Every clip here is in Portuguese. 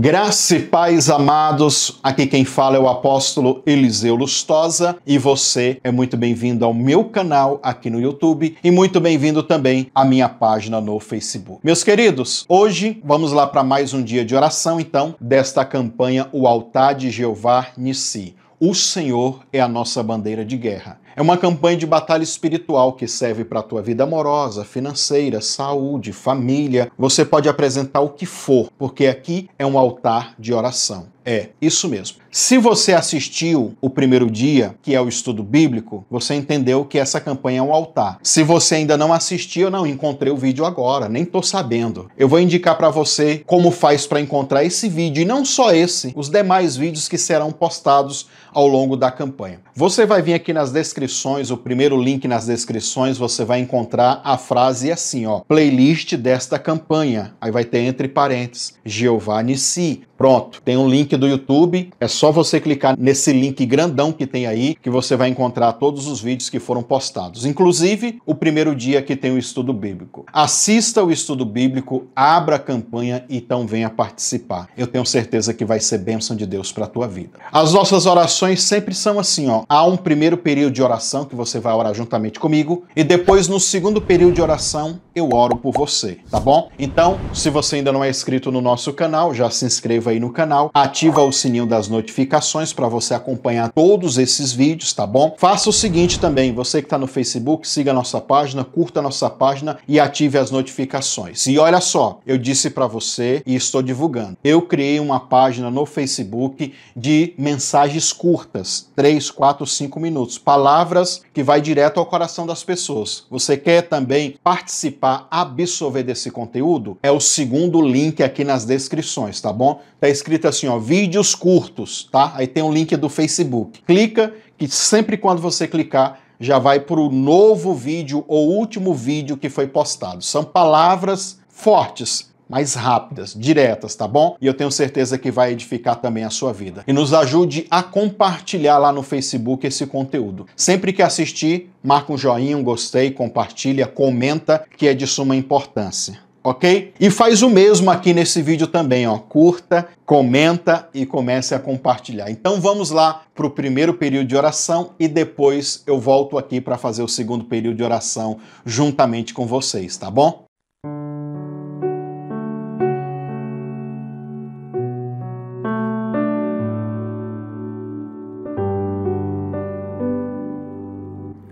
Graça e paz amados, aqui quem fala é o apóstolo Eliseu Lustosa e você é muito bem-vindo ao meu canal aqui no YouTube e muito bem-vindo também à minha página no Facebook. Meus queridos, hoje vamos lá para mais um dia de oração então desta campanha O Altar de Jeová Nissi. O Senhor é a nossa bandeira de guerra. É uma campanha de batalha espiritual que serve para a tua vida amorosa, financeira, saúde, família. Você pode apresentar o que for, porque aqui é um altar de oração. É, isso mesmo. Se você assistiu o primeiro dia, que é o estudo bíblico, você entendeu que essa campanha é um altar. Se você ainda não assistiu, não encontrei o vídeo agora, nem tô sabendo. Eu vou indicar para você como faz para encontrar esse vídeo e não só esse, os demais vídeos que serão postados ao longo da campanha. Você vai vir aqui nas descrições, o primeiro link nas descrições, você vai encontrar a frase assim, ó, playlist desta campanha. Aí vai ter entre parênteses, Jeová Nissi. Pronto, tem um link do YouTube, é só você clicar nesse link grandão que tem aí, que você vai encontrar todos os vídeos que foram postados, inclusive o primeiro dia que tem o estudo bíblico. Assista o estudo bíblico, abra a campanha e então venha participar. Eu tenho certeza que vai ser bênção de Deus para a tua vida. As nossas orações sempre são assim, ó. Há um primeiro período de oração que você vai orar juntamente comigo e depois no segundo período de oração eu oro por você, tá bom? Então, se você ainda não é inscrito no nosso canal, já se inscreva aí no canal, ativa o sininho das notificações para você acompanhar todos esses vídeos, tá bom? Faça o seguinte também, você que está no Facebook, siga nossa página, curta nossa página e ative as notificações. E olha só, eu disse para você e estou divulgando. Eu criei uma página no Facebook de mensagens curtas, 3, 4, 5 minutos, palavras que vai direto ao coração das pessoas. Você quer também participar, absorver desse conteúdo? É o segundo link aqui nas descrições, tá bom? Tá escrito assim, ó, vídeos curtos, tá? Aí tem um link do Facebook. Clica que sempre quando você clicar já vai para o novo vídeo ou último vídeo que foi postado. São palavras fortes, mais rápidas, diretas, tá bom? E eu tenho certeza que vai edificar também a sua vida. E nos ajude a compartilhar lá no Facebook esse conteúdo. Sempre que assistir, marca um joinha, um gostei, compartilha, comenta, que é de suma importância ok? E faz o mesmo aqui nesse vídeo também, ó. Curta, comenta e comece a compartilhar. Então vamos lá para o primeiro período de oração e depois eu volto aqui para fazer o segundo período de oração juntamente com vocês, tá bom?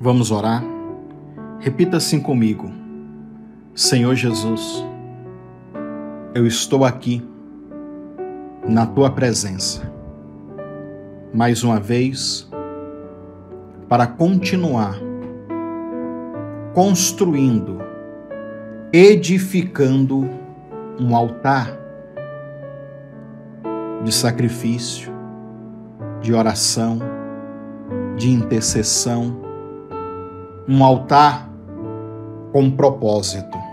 Vamos orar? Repita assim comigo. Senhor Jesus, eu estou aqui na tua presença, mais uma vez, para continuar construindo, edificando um altar de sacrifício, de oração, de intercessão, um altar com propósito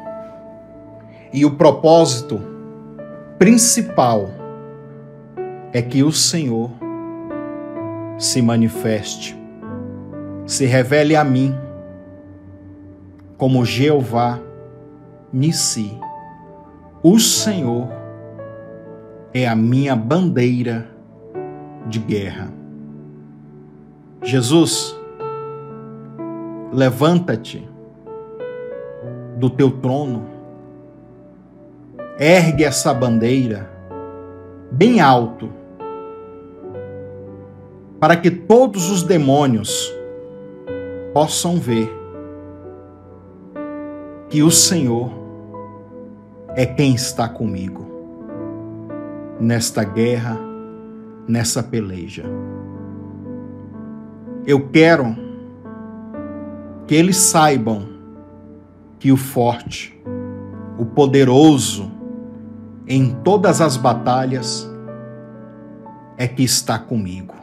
e o propósito principal é que o Senhor se manifeste, se revele a mim como Jeová Nissi. O Senhor é a minha bandeira de guerra. Jesus, levanta-te do teu trono ergue essa bandeira bem alto, para que todos os demônios possam ver que o Senhor é quem está comigo nesta guerra, nessa peleja. Eu quero que eles saibam que o forte, o poderoso, em todas as batalhas é que está comigo.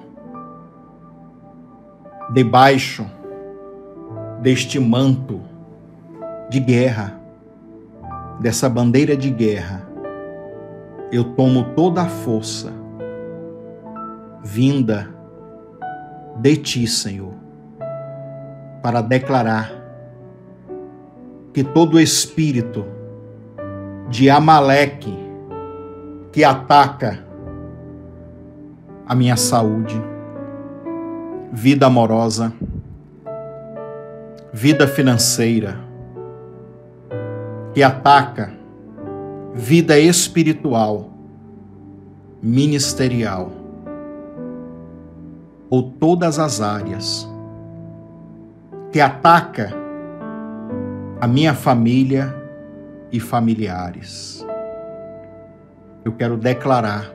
Debaixo deste manto de guerra, dessa bandeira de guerra, eu tomo toda a força vinda de ti, Senhor, para declarar que todo espírito de Amaleque que ataca a minha saúde, vida amorosa, vida financeira, que ataca vida espiritual, ministerial, ou todas as áreas, que ataca a minha família e familiares. Eu quero declarar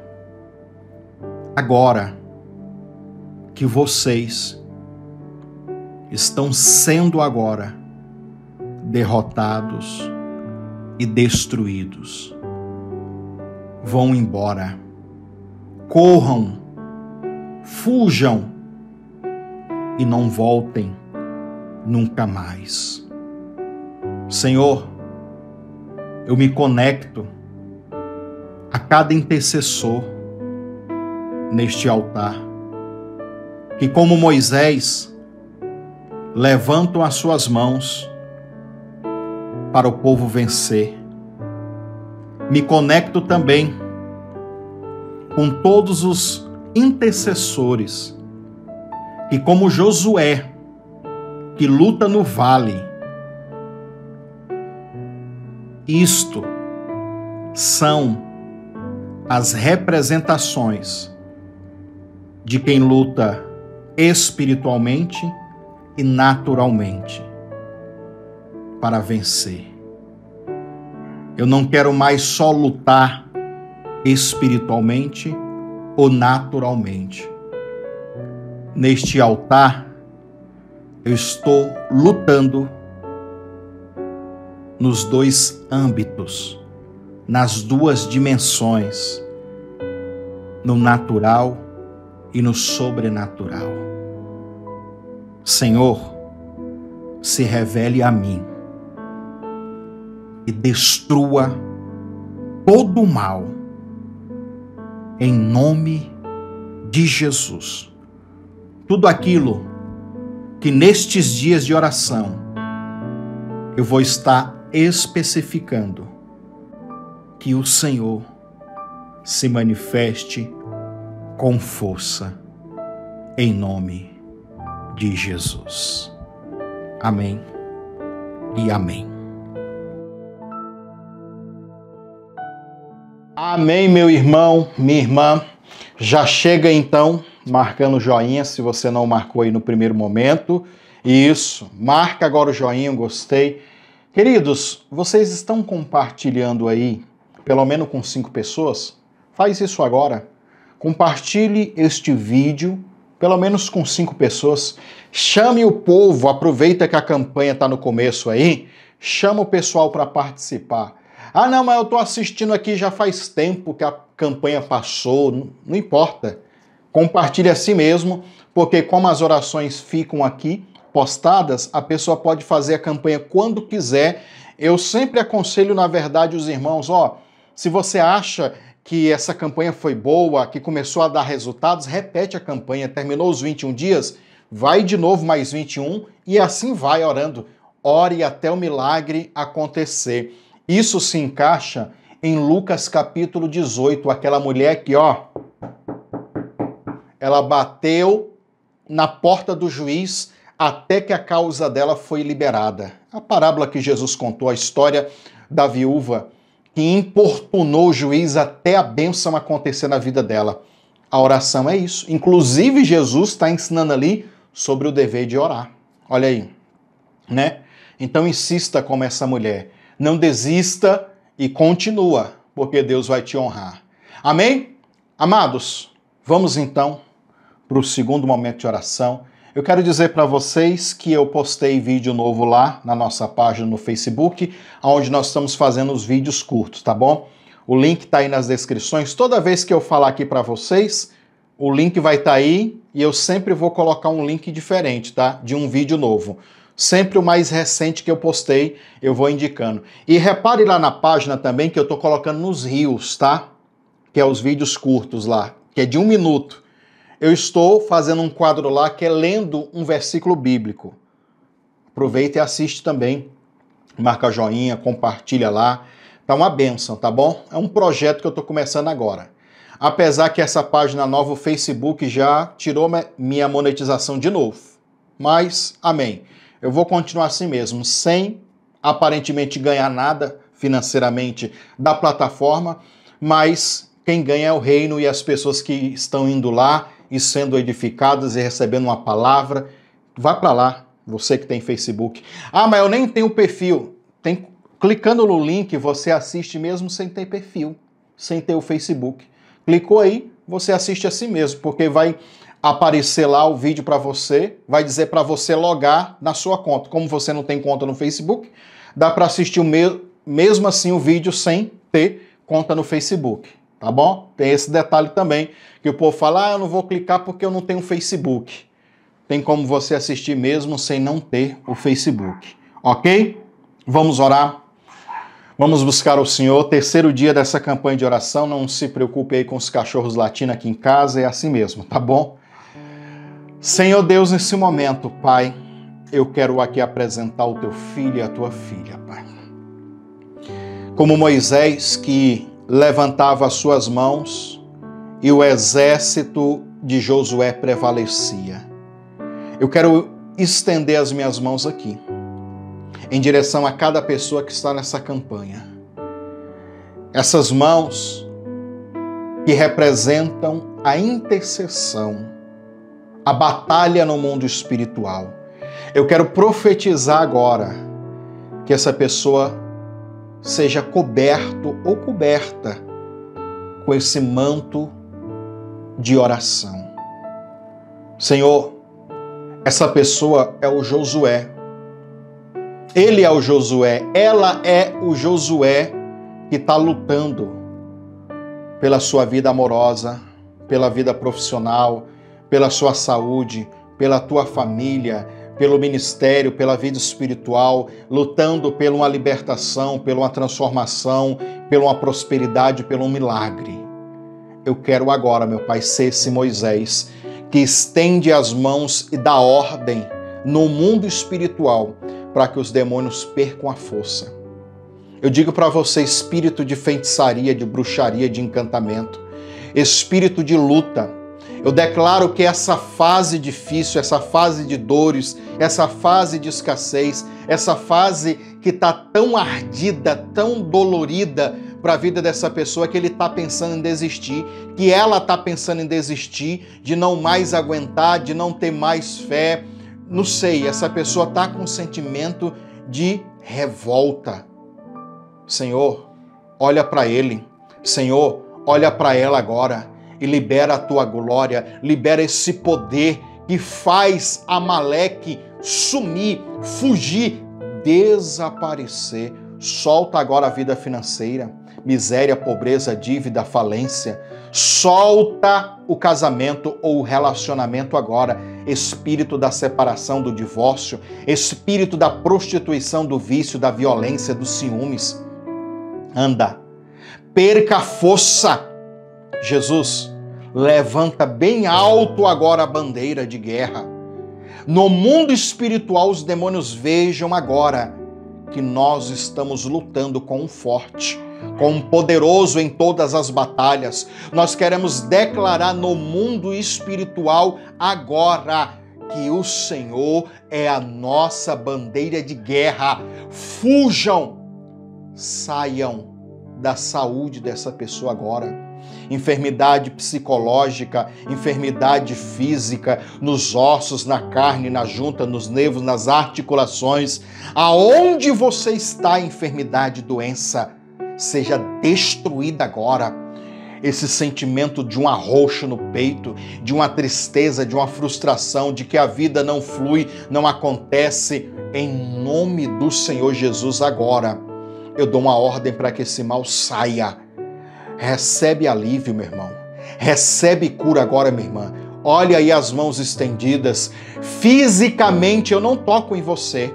agora que vocês estão sendo agora derrotados e destruídos. Vão embora. Corram, fujam e não voltem nunca mais. Senhor, eu me conecto a cada intercessor neste altar, que, como Moisés, levantam as suas mãos para o povo vencer. Me conecto também com todos os intercessores que, como Josué, que luta no vale, isto são as representações de quem luta espiritualmente e naturalmente para vencer. Eu não quero mais só lutar espiritualmente ou naturalmente. Neste altar, eu estou lutando nos dois âmbitos, nas duas dimensões, no natural e no sobrenatural. Senhor, se revele a mim e destrua todo o mal, em nome de Jesus. Tudo aquilo que nestes dias de oração eu vou estar especificando que o Senhor se manifeste com força, em nome de Jesus. Amém e amém. Amém, meu irmão, minha irmã. Já chega então marcando joinha se você não marcou aí no primeiro momento. Isso, marca agora o joinha, gostei. Queridos, vocês estão compartilhando aí, pelo menos com cinco pessoas? Faz isso agora. Compartilhe este vídeo, pelo menos com cinco pessoas. Chame o povo, aproveita que a campanha está no começo aí, chama o pessoal para participar. Ah, não, mas eu estou assistindo aqui já faz tempo que a campanha passou. Não, não importa. Compartilhe assim mesmo, porque como as orações ficam aqui postadas, a pessoa pode fazer a campanha quando quiser. Eu sempre aconselho, na verdade, os irmãos, ó, se você acha que essa campanha foi boa, que começou a dar resultados, repete a campanha, terminou os 21 dias, vai de novo mais 21 e assim vai orando. Ore até o milagre acontecer. Isso se encaixa em Lucas capítulo 18, aquela mulher que, ó, ela bateu na porta do juiz até que a causa dela foi liberada. A parábola que Jesus contou, a história da viúva que importunou o juiz até a bênção acontecer na vida dela. A oração é isso. Inclusive, Jesus está ensinando ali sobre o dever de orar. Olha aí, né? Então insista como essa mulher. Não desista e continua, porque Deus vai te honrar. Amém? Amados, vamos então para o segundo momento de oração. Eu quero dizer para vocês que eu postei vídeo novo lá na nossa página no Facebook, onde nós estamos fazendo os vídeos curtos, tá bom? O link está aí nas descrições. Toda vez que eu falar aqui para vocês, o link vai estar tá aí e eu sempre vou colocar um link diferente, tá? De um vídeo novo. Sempre o mais recente que eu postei, eu vou indicando. E repare lá na página também que eu estou colocando nos rios, tá? Que é os vídeos curtos lá, que é de um minuto. Eu estou fazendo um quadro lá que é lendo um versículo bíblico. Aproveita e assiste também. Marca joinha, compartilha lá, Tá uma benção, tá bom? É um projeto que eu estou começando agora. Apesar que essa página nova, o Facebook, já tirou minha monetização de novo. Mas, amém. Eu vou continuar assim mesmo, sem aparentemente ganhar nada financeiramente da plataforma, mas quem ganha é o reino e as pessoas que estão indo lá e sendo edificadas e recebendo uma palavra. Vá para lá, você que tem Facebook. Ah, mas eu nem tenho perfil. Tem, clicando no link, você assiste mesmo sem ter perfil, sem ter o Facebook. Clicou aí, você assiste assim mesmo, porque vai aparecer lá o vídeo para você, vai dizer para você logar na sua conta. Como você não tem conta no Facebook, dá para assistir o me mesmo assim o vídeo sem ter conta no Facebook, tá bom? Tem esse detalhe também que o povo fala: "Ah, eu não vou clicar porque eu não tenho Facebook". Tem como você assistir mesmo sem não ter o Facebook. OK? Vamos orar. Vamos buscar o Senhor. Terceiro dia dessa campanha de oração. Não se preocupe aí com os cachorros latindo aqui em casa. É assim mesmo, tá bom? Senhor Deus, nesse momento, Pai, eu quero aqui apresentar o teu filho e a tua filha, Pai. Como Moisés que levantava as suas mãos e o exército de Josué prevalecia. Eu quero estender as minhas mãos aqui em direção a cada pessoa que está nessa campanha. Essas mãos que representam a intercessão, a batalha no mundo espiritual. Eu quero profetizar agora que essa pessoa seja coberto ou coberta com esse manto de oração. Senhor, essa pessoa é o Josué. Ele é o Josué, ela é o Josué que está lutando pela sua vida amorosa, pela vida profissional, pela sua saúde, pela tua família, pelo ministério, pela vida espiritual, lutando por uma libertação, pela uma transformação, pela uma prosperidade, pelo um milagre. Eu quero agora, meu Pai, ser esse Moisés que estende as mãos e dá ordem no mundo espiritual para que os demônios percam a força. Eu digo para você, espírito de feitiçaria, de bruxaria, de encantamento, espírito de luta. Eu declaro que essa fase difícil, essa fase de dores, essa fase de escassez, essa fase que está tão ardida, tão dolorida para a vida dessa pessoa que ele está pensando em desistir, que ela está pensando em desistir, de não mais aguentar, de não ter mais fé, não sei, essa pessoa está com um sentimento de revolta. Senhor, olha para ele. Senhor, olha para ela agora e libera a tua glória, libera esse poder que faz Amaleque sumir, fugir, desaparecer. Solta agora a vida financeira, miséria, pobreza, dívida, falência. Solta o casamento ou o relacionamento agora espírito da separação, do divórcio, espírito da prostituição, do vício, da violência, dos ciúmes. Anda, perca a força. Jesus, levanta bem alto agora a bandeira de guerra. No mundo espiritual, os demônios vejam agora que nós estamos lutando com um forte com um poderoso em todas as batalhas. Nós queremos declarar no mundo espiritual agora que o Senhor é a nossa bandeira de guerra. Fujam, saiam da saúde dessa pessoa agora. Enfermidade psicológica, enfermidade física, nos ossos, na carne, na junta, nos nervos, nas articulações. Aonde você está, enfermidade, doença? seja destruída agora. Esse sentimento de um arroxo no peito, de uma tristeza, de uma frustração, de que a vida não flui, não acontece, em nome do Senhor Jesus agora. Eu dou uma ordem para que esse mal saia. Recebe alívio, meu irmão. Recebe cura agora, minha irmã. Olha aí as mãos estendidas. Fisicamente eu não toco em você,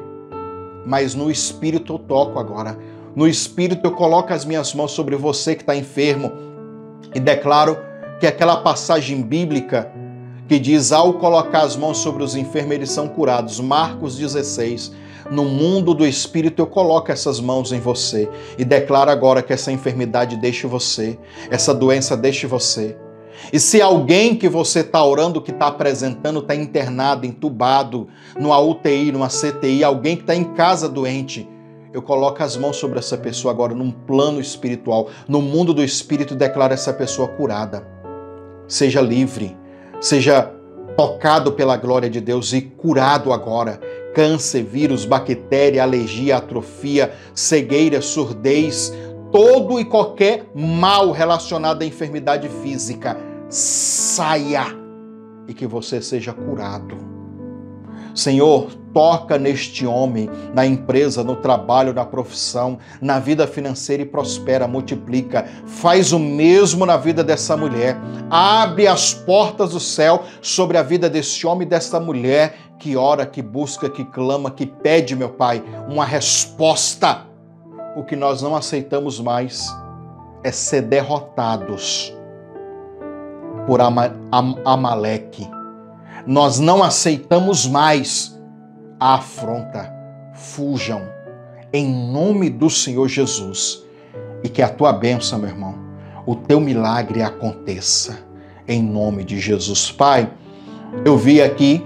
mas no espírito eu toco agora no Espírito, eu coloco as minhas mãos sobre você que está enfermo e declaro que aquela passagem bíblica que diz: ao colocar as mãos sobre os enfermos, eles são curados. Marcos 16. No mundo do espírito, eu coloco essas mãos em você e declaro agora que essa enfermidade deixe você, essa doença deixe você. E se alguém que você está orando, que está apresentando, está internado, entubado, numa UTI, numa CTI, alguém que está em casa doente, eu coloco as mãos sobre essa pessoa agora num plano espiritual, no mundo do espírito, e declaro essa pessoa curada. Seja livre, seja tocado pela glória de Deus e curado agora. Câncer, vírus, bactéria, alergia, atrofia, cegueira, surdez, todo e qualquer mal relacionado à enfermidade física, saia e que você seja curado. Senhor, toca neste homem, na empresa, no trabalho, na profissão, na vida financeira e prospera, multiplica. Faz o mesmo na vida dessa mulher. Abre as portas do céu sobre a vida desse homem e dessa mulher que ora, que busca, que clama, que pede, meu Pai, uma resposta. O que nós não aceitamos mais é ser derrotados por Amaleque nós não aceitamos mais a afronta. Fujam em nome do Senhor Jesus e que a tua bênção, meu irmão, o teu milagre aconteça em nome de Jesus. Pai, eu vi aqui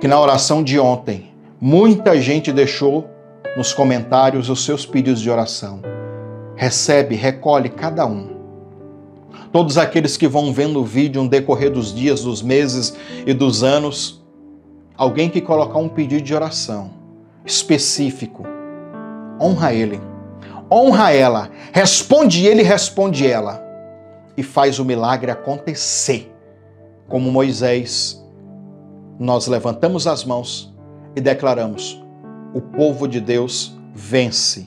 que na oração de ontem, muita gente deixou nos comentários os seus pedidos de oração. Recebe, recolhe cada um todos aqueles que vão vendo o vídeo no decorrer dos dias, dos meses e dos anos, alguém que colocar um pedido de oração específico, honra ele, honra ela, responde ele, responde ela e faz o milagre acontecer. Como Moisés, nós levantamos as mãos e declaramos: o povo de Deus vence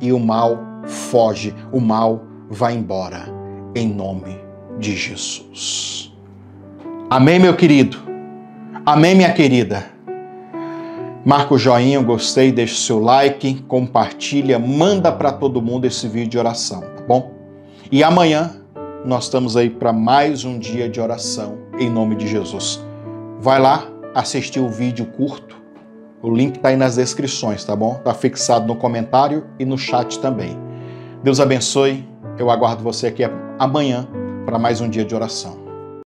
e o mal foge, o mal vai embora em nome de Jesus. Amém, meu querido? Amém, minha querida? Marca o joinha, gostei, deixa o seu like, compartilha, manda para todo mundo esse vídeo de oração, tá bom? E amanhã nós estamos aí para mais um dia de oração em nome de Jesus. Vai lá assistir o vídeo curto. O link está aí nas descrições, tá bom? Tá fixado no comentário e no chat também. Deus abençoe. Eu aguardo você aqui amanhã para mais um dia de oração.